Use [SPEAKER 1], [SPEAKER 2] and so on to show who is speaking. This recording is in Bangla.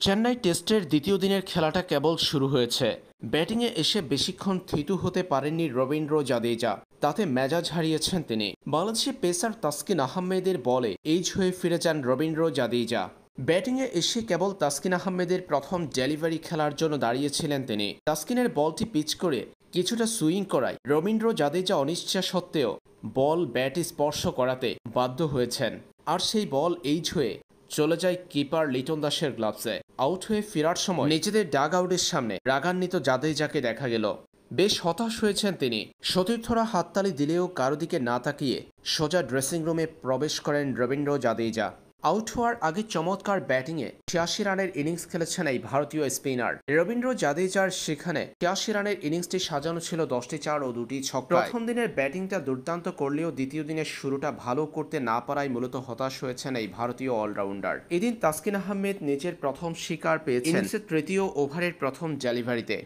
[SPEAKER 1] চেন্নাই টেস্টের দ্বিতীয় দিনের খেলাটা কেবল শুরু হয়েছে। ব্যাটিংয়ে এসে বেশিক্ষণ থিতু হতে পারেননি রবীন্দ্র জাদেজা। তাতে মেজাজ হারিয়েছেন তিনি। বাংলাদেশি পেসার তাসকিন আহমেদের বলে এইজ হয়ে ফিরে যান রবীন্দ্র জাদেজা। ব্যাটিংয়ে এসে কেবল তাসকিন আহমেদের প্রথম ডেলিভারি খেলার জন্য দাঁড়িয়েছিলেন তিনি। তাসকিনের বলটি পিচ করে কিছুটা সুইং করায় রবীন্দ্র জাদেজা অনিচ্ছা সত্ত্বেও বল ব্যাটে স্পর্শ করাতে বাধ্য হয়েছেন। আর সেই বল এইজ হয়ে চলে যায় কিপার লিটন দাসের গ্লাভসে। আউট হয়ে ফেরার সময় নিজেদের ডাগ আউটের সামনে রাগান্বিত জাদেজাকে দেখা গেল। বেশ হতাশ হয়েছেন তিনি। সতীর্থরা হাততালি দিলেও কারও দিকে না তাকিয়ে সোজা ড্রেসিং রুমে প্রবেশ করেন রবীন্দ্র জাদেজা। আউট হওয়ার আগে চমৎকার ব্যাটিংয়ে ছিয়াশি রানের ইনিংস খেলেছেন এই ভারতীয় স্পিনার। রবীন্দ্র জাদেজার সেখানে ছিয়াশি রানের ইনিংসটি সাজানো ছিল দশটি চার ও দুটি ছক প্রথম দিনের ব্যাটিংটা দুর্দান্ত করলেও দ্বিতীয় দিনের শুরুটা ভালো করতে না পারায় মূলত হতাশ হয়েছেন এই ভারতীয় অলরাউন্ডার। এদিন তাসকিন আহমেদ নিজের প্রথম শিকার পেয়েছেন। ইনিংসের তৃতীয় ওভারের প্রথম ডেলিভারিতে